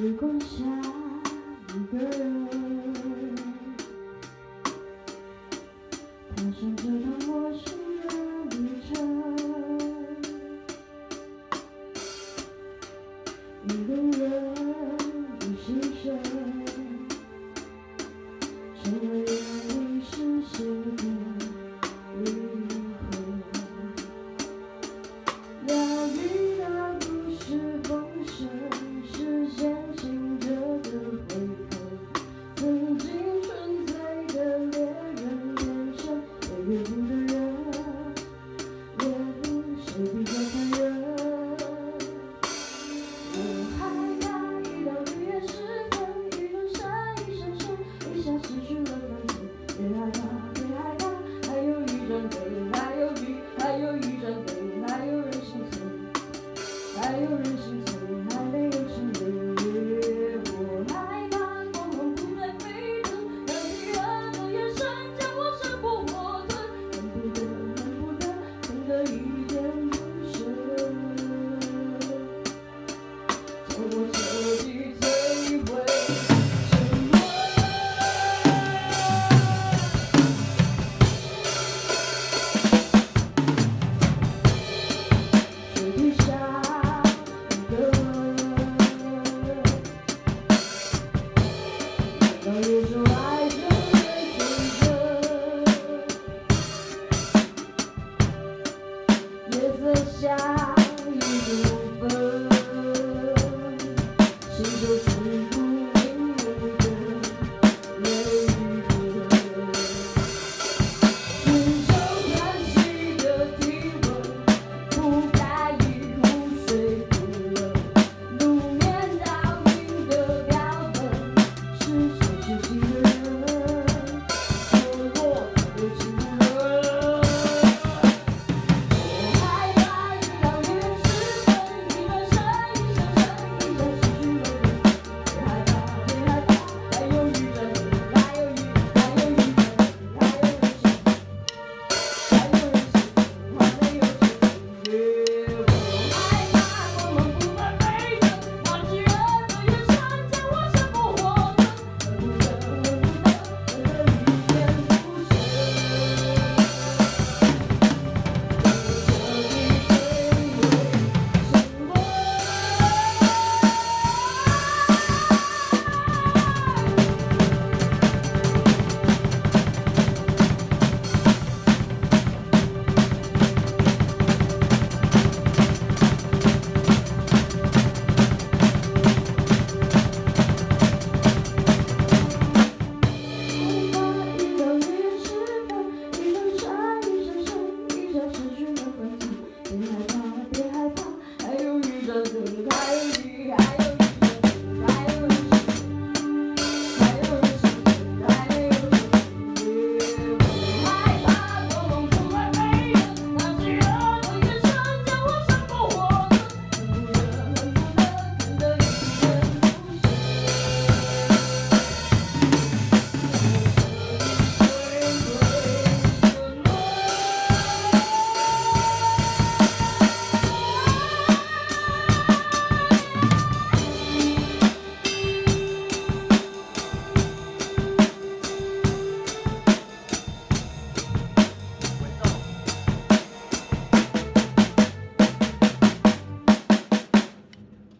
月光下，一个人踏上这段陌生的旅程。失去了方向别害怕别害怕还有一盏灯还有一还有一盏灯还有人心存还有人你就是。